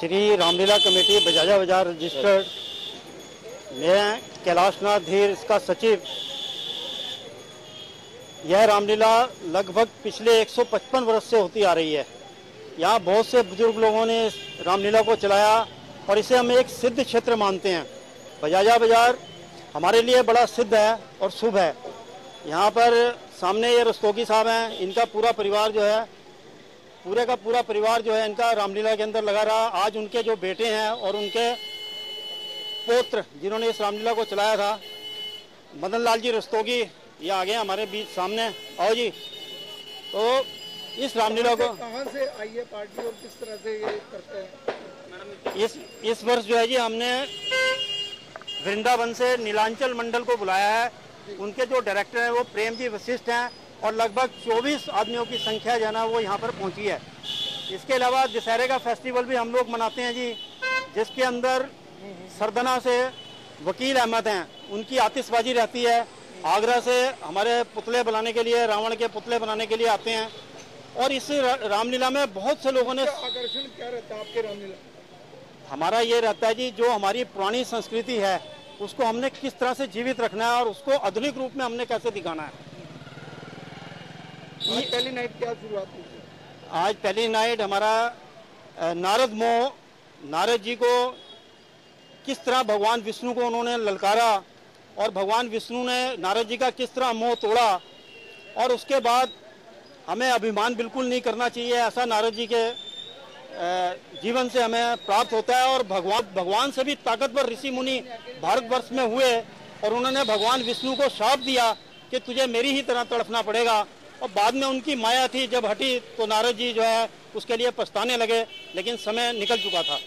Shri Ramlila committee Bajaja बाज़ार registered मैं कैलाशनाथ धीर, इसका सचिव। यह रामलीला लगभग पिछले 155 वर्ष से होती आ रही है। यहाँ बहुत से बुज़ुर्ग लोगों ने इस रामलीला को चलाया और इसे हम एक सिद्ध क्षेत्र मानते हैं। बजाजा बाज़ार हमारे लिए बड़ा सिद्ध है और शुभ है। यहाँ पर सामने ये रस्तोगी साहब हैं, इनका पूरा परिवार जो है पूरे का पूरा परिवार जो है इनका रामलीला के अंदर लगा रहा। आज उनके जो बेटे हैं और उनके पोत्र जिन्होंने इस रामलीला को चलाया था मदन लाल जी रस्तोगी ये आ गए हमारे बीच सामने। आओ जी। तो इस रामलीला को कहाँ से आई है पार्टी और किस तरह से ये करते हैं? इस इस वर्ष जो है जी हमने वृंदावन से नीलांचल मंडल को बुलाया है। उनके जो डायरेक्टर हैं वो प्रेम जी वशिष्ठ हैं। और लगभग 24 आदमियों की संख्या जो है ना वो यहाँ पर पहुँची है। इसके अलावा दशहरे का फेस्टिवल भी हम लोग मनाते हैं जी जिसके अंदर सरदना से वकील अहमद हैं उनकी आतिशबाजी रहती है। आगरा से हमारे पुतले बनाने के लिए रावण के पुतले बनाने के लिए आते हैं। और इस रामलीला में बहुत से लोगों ने आकर्षण क्या रहता है आपके रामलीला हमारा ये रहता है जी जो हमारी पुरानी संस्कृति है उसको हमने किस तरह से जीवित रखना है और उसको आधुनिक रूप में हमने कैसे दिखाना है? आज पहली नाइट क्या शुरुआत हुई? आज पहली नाइट हमारा नारद मोह, नारद जी को किस तरह भगवान विष्णु को उन्होंने ललकारा और भगवान विष्णु ने नारद जी का किस तरह मोह तोड़ा और उसके बाद हमें अभिमान बिल्कुल नहीं करना चाहिए ऐसा नारद जी के जीवन से हमें प्राप्त होता है और भगवान भगवान से भी ताकतवर ऋषि मुनि भारतवर्ष में हुए और उन्होंने भगवान विष्णु को शाप दिया कि तुझे मेरी ही तरह तड़पना पड़ेगा। और बाद में उनकी माया थी जब हटी तो नारद जी जो है उसके लिए पछताने लगे, लेकिन समय निकल चुका था।